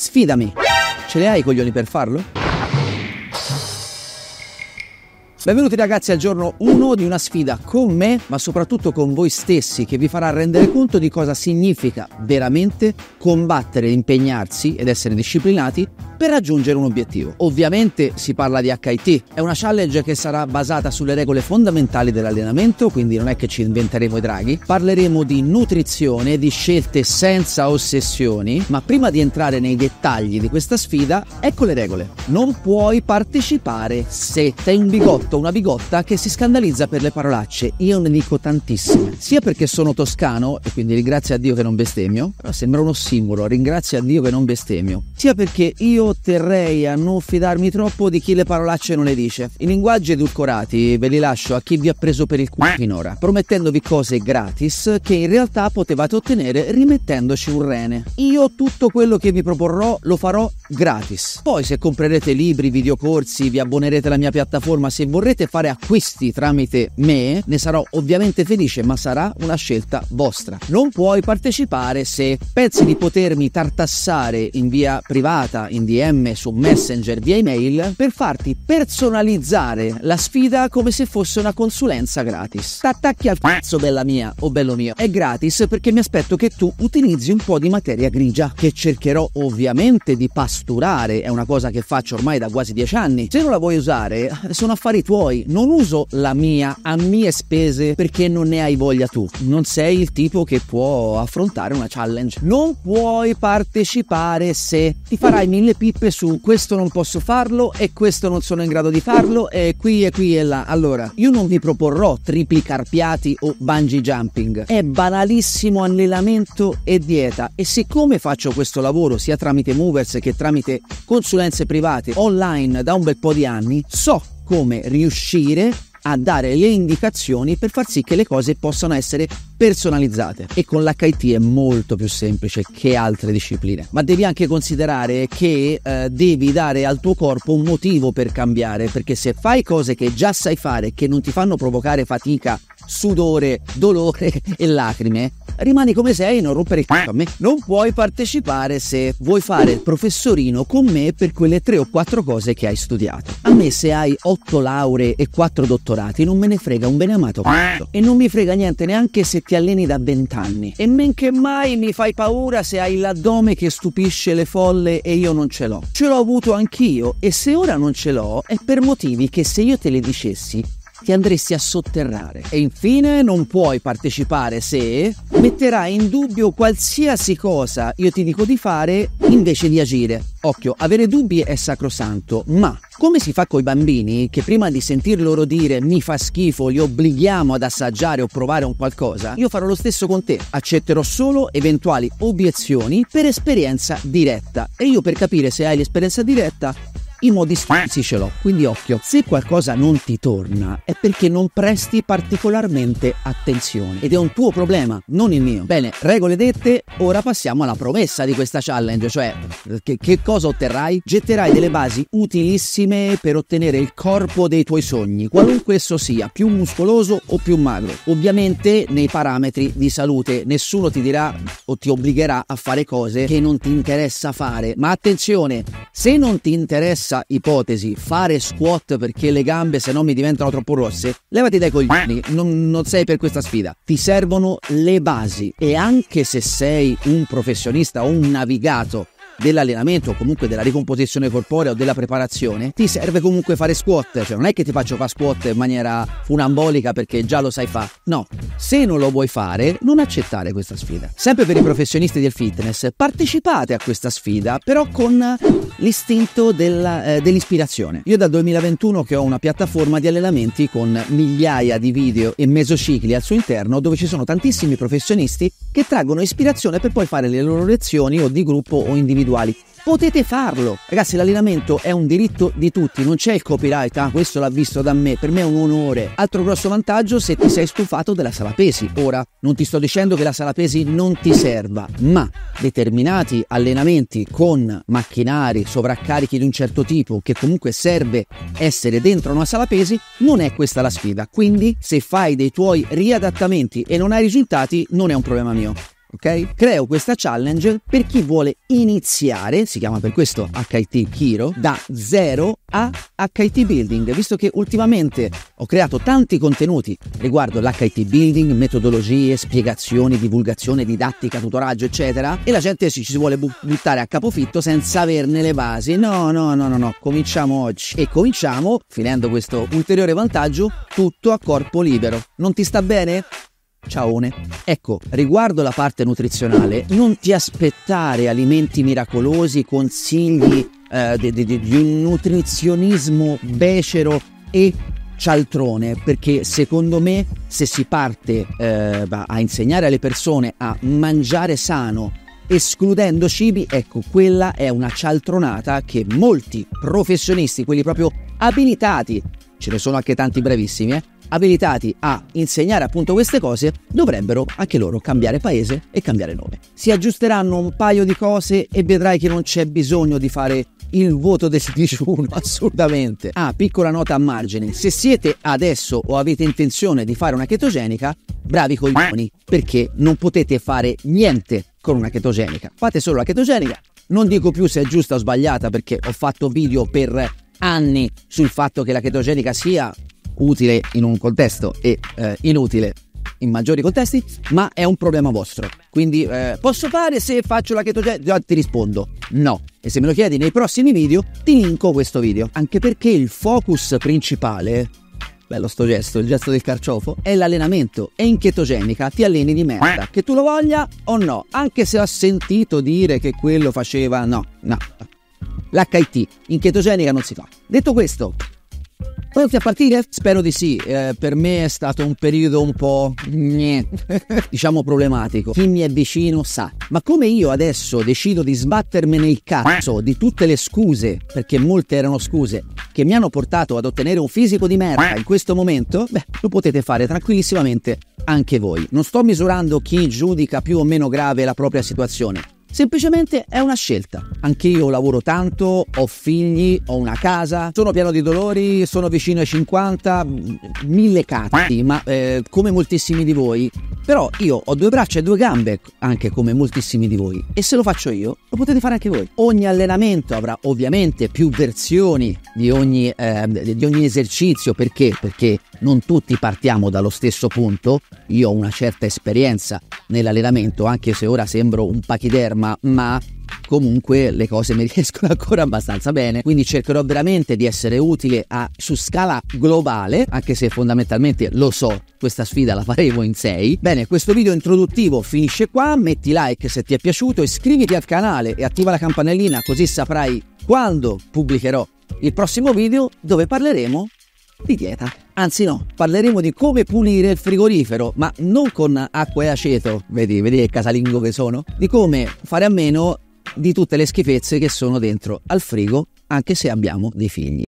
Sfidami. Ce le hai i coglioni per farlo? Benvenuti ragazzi al giorno 1 di una sfida con me, ma soprattutto con voi stessi, che vi farà rendere conto di cosa significa veramente combattere, impegnarsi ed essere disciplinati per raggiungere un obiettivo. Ovviamente si parla di HIT, è una challenge che sarà basata sulle regole fondamentali dell'allenamento, quindi non è che ci inventeremo i draghi. Parleremo di nutrizione, di scelte senza ossessioni, ma prima di entrare nei dettagli di questa sfida, ecco le regole. Non puoi partecipare se sei un bigotto, una bigotta che si scandalizza per le parolacce. Io ne dico tantissime, sia perché sono toscano e quindi ringrazio a Dio che non bestemmio, però sembra un ossimoro, ringrazio a Dio che non bestemmio, sia perché io terrei a non fidarmi troppo di chi le parolacce non le dice. I linguaggi edulcorati ve li lascio a chi vi ha preso per il culo finora, promettendovi cose gratis che in realtà potevate ottenere rimettendoci un rene. Io tutto quello che vi proporrò lo farò gratis. Poi se comprerete libri, videocorsi, vi abbonerete alla mia piattaforma, se vorrete fare acquisti tramite me, ne sarò ovviamente felice, ma sarà una scelta vostra. Non puoi partecipare se pensi di potermi tartassare in via privata, in DM, su Messenger, via email, per farti personalizzare la sfida come se fosse una consulenza gratis. T'attacchi al cazzo bella mia o bello mio. È gratis perché mi aspetto che tu utilizzi un po' di materia grigia, che cercherò ovviamente di pasturare, è una cosa che faccio ormai da quasi dieci anni. Se non la vuoi usare, sono affari tuoi. Non uso la mia a mie spese perché non ne hai voglia tu. Non sei il tipo che può affrontare una challenge. Non puoi partecipare se ti farai mille pippe su questo non posso farlo e questo non sono in grado di farlo e qui e qui e là. Allora, io non vi proporrò tripli carpiati o bungee jumping. È banalissimo allenamento e dieta e siccome faccio questo lavoro sia tramite Movers che tramite consulenze private online da un bel po' di anni, so come riuscire a dare le indicazioni per far sì che le cose possano essere personalizzate. E con l'HIT è molto più semplice che altre discipline. Ma devi anche considerare che eh, devi dare al tuo corpo un motivo per cambiare perché se fai cose che già sai fare che non ti fanno provocare fatica sudore dolore e lacrime rimani come sei e non rompere il c***o a me. Non puoi partecipare se vuoi fare il professorino con me per quelle tre o quattro cose che hai studiato. A me se hai otto lauree e quattro dottorati non me ne frega un bene amato c***o. E non mi frega niente neanche se ti alleni da vent'anni. E men che mai mi fai paura se hai l'addome che stupisce le folle e io non ce l'ho. Ce l'ho avuto anch'io e se ora non ce l'ho è per motivi che se io te li dicessi ti andresti a sotterrare. E infine non puoi partecipare se metterai in dubbio qualsiasi cosa io ti dico di fare invece di agire. Occhio, avere dubbi è sacrosanto, ma come si fa con i bambini che prima di sentir loro dire mi fa schifo, li obblighiamo ad assaggiare o provare un qualcosa, io farò lo stesso con te. Accetterò solo eventuali obiezioni per esperienza diretta e io per capire se hai l'esperienza diretta i modi sfizzi ce l'ho, quindi occhio, se qualcosa non ti torna è perché non presti particolarmente attenzione ed è un tuo problema, non il mio. Bene, regole dette, ora passiamo alla promessa di questa challenge, cioè che, che cosa otterrai? Getterai delle basi utilissime per ottenere il corpo dei tuoi sogni, qualunque esso sia, più muscoloso o più magro. Ovviamente nei parametri di salute, nessuno ti dirà o ti obbligherà a fare cose che non ti interessa fare, ma attenzione, se non ti interessa stessa ipotesi, fare squat perché le gambe se no mi diventano troppo rosse, levati dai coglioni, non, non sei per questa sfida. Ti servono le basi e anche se sei un professionista o un navigato dell'allenamento o comunque della ricomposizione corporea o della preparazione, ti serve comunque fare squat, cioè non è che ti faccio fare squat in maniera funambolica perché già lo sai fare. No, se non lo vuoi fare, non accettare questa sfida. Sempre per i professionisti del fitness, partecipate a questa sfida, però con l'istinto della, eh, dell'ispirazione. Io dal 2021 che ho una piattaforma di allenamenti con migliaia di video e mesocicli al suo interno dove ci sono tantissimi professionisti che traggono ispirazione per poi fare le loro lezioni o di gruppo o individuali potete farlo. Ragazzi, l'allenamento è un diritto di tutti, non c'è il copyright, ah, questo l'ha visto da me, per me è un onore. Altro grosso vantaggio se ti sei stufato della sala pesi. Ora, non ti sto dicendo che la sala pesi non ti serva, ma determinati allenamenti con macchinari, sovraccarichi di un certo tipo, che comunque serve essere dentro una sala pesi, non è questa la sfida. Quindi, se fai dei tuoi riadattamenti e non hai risultati, non è un problema mio ok? Creo questa challenge per chi vuole iniziare, si chiama per questo HIT Kiro, da zero a HIT Building, visto che ultimamente ho creato tanti contenuti riguardo l'HIT Building, metodologie, spiegazioni, divulgazione, didattica, tutoraggio, eccetera, e la gente ci si vuole buttare a capofitto senza averne le basi. No, no, no, no, no, cominciamo oggi. E cominciamo, finendo questo ulteriore vantaggio, tutto a corpo libero. Non ti sta bene? Ciaone. Ecco, riguardo la parte nutrizionale, non ti aspettare alimenti miracolosi, consigli eh, di, di, di un nutrizionismo becero e cialtrone perché secondo me se si parte eh, a insegnare alle persone a mangiare sano escludendo cibi, ecco quella è una cialtronata che molti professionisti, quelli proprio abilitati, ce ne sono anche tanti bravissimi, eh, abilitati a insegnare appunto queste cose, dovrebbero anche loro cambiare paese e cambiare nome. Si aggiusteranno un paio di cose e vedrai che non c'è bisogno di fare il voto del digiuno, assolutamente. Ah, piccola nota a margine, se siete adesso o avete intenzione di fare una chetogenica, bravi coglioni, perché non potete fare niente con una chetogenica. Fate solo la chetogenica. Non dico più se è giusta o sbagliata perché ho fatto video per anni sul fatto che la chetogenica sia utile in un contesto e eh, inutile in maggiori contesti, ma è un problema vostro. Quindi eh, posso fare se faccio la chetogenica? Ti rispondo no. E se me lo chiedi nei prossimi video, ti linko questo video. Anche perché il focus principale bello sto gesto, il gesto del carciofo, è l'allenamento e in chetogenica ti alleni di merda, che tu lo voglia o no, anche se ho sentito dire che quello faceva no, no. L'HIT in chetogenica non si fa. Detto questo, Pronti a partire? Spero di sì. Eh, per me è stato un periodo un po'. diciamo problematico. Chi mi è vicino sa. Ma come io adesso decido di sbattermene il cazzo di tutte le scuse, perché molte erano scuse, che mi hanno portato ad ottenere un fisico di merda in questo momento, beh, lo potete fare tranquillissimamente anche voi. Non sto misurando chi giudica più o meno grave la propria situazione. Semplicemente è una scelta. Anche io lavoro tanto, ho figli, ho una casa, sono pieno di dolori, sono vicino ai 50, mille cazzi, ma eh, come moltissimi di voi. Però io ho due braccia e due gambe, anche come moltissimi di voi. E se lo faccio io, lo potete fare anche voi. Ogni allenamento avrà ovviamente più versioni di ogni, eh, di ogni esercizio. Perché? Perché non tutti partiamo dallo stesso punto. Io ho una certa esperienza nell'allenamento, anche se ora sembro un pachiderma, ma comunque le cose mi riescono ancora abbastanza bene quindi cercherò veramente di essere utile a, su scala globale anche se fondamentalmente lo so questa sfida la faremo in 6 bene questo video introduttivo finisce qua metti like se ti è piaciuto iscriviti al canale e attiva la campanellina così saprai quando pubblicherò il prossimo video dove parleremo di dieta. Anzi no, parleremo di come pulire il frigorifero, ma non con acqua e aceto, vedi, vedi che casalingo che sono, di come fare a meno di tutte le schifezze che sono dentro al frigo, anche se abbiamo dei figli.